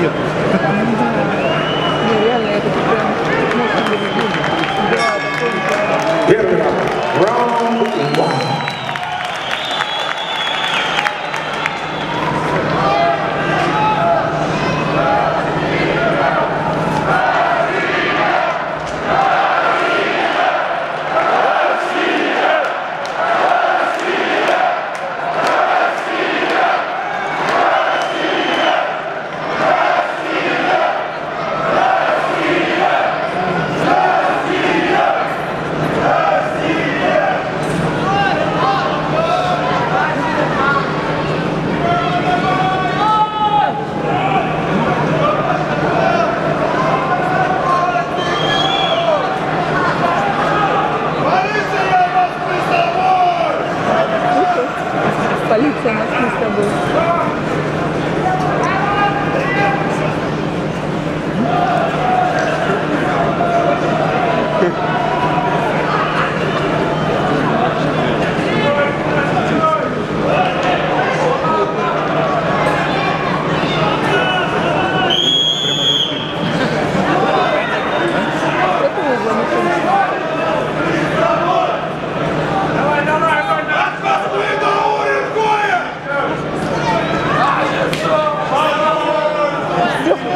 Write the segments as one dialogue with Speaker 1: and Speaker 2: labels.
Speaker 1: diệt que é uma pista boa.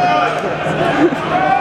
Speaker 1: Yeah.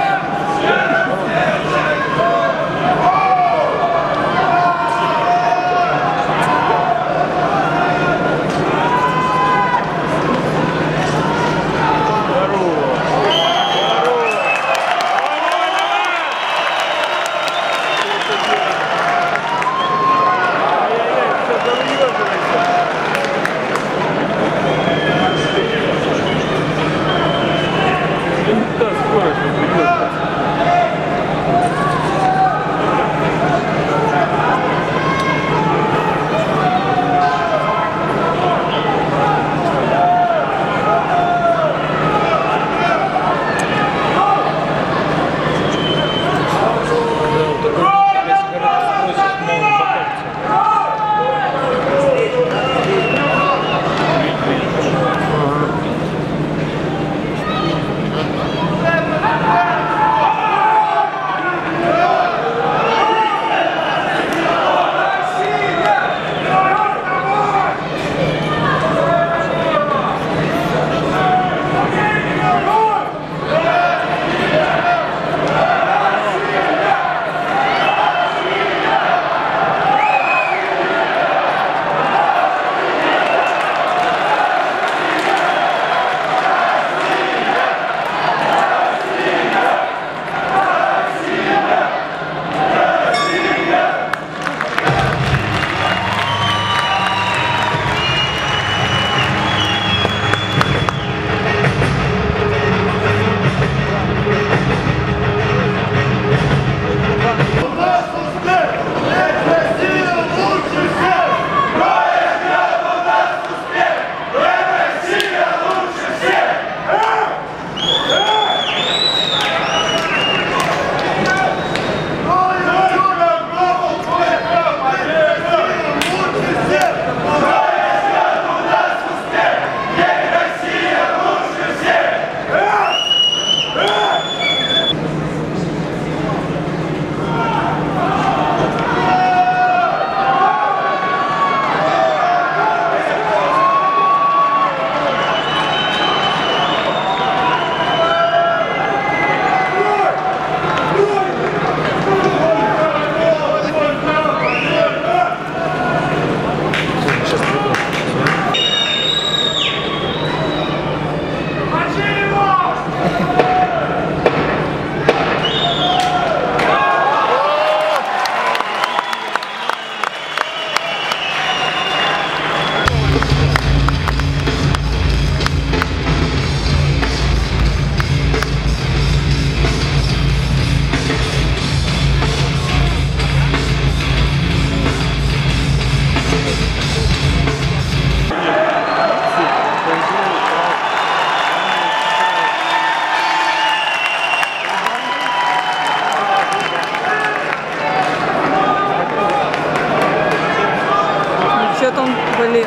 Speaker 1: что там, блин.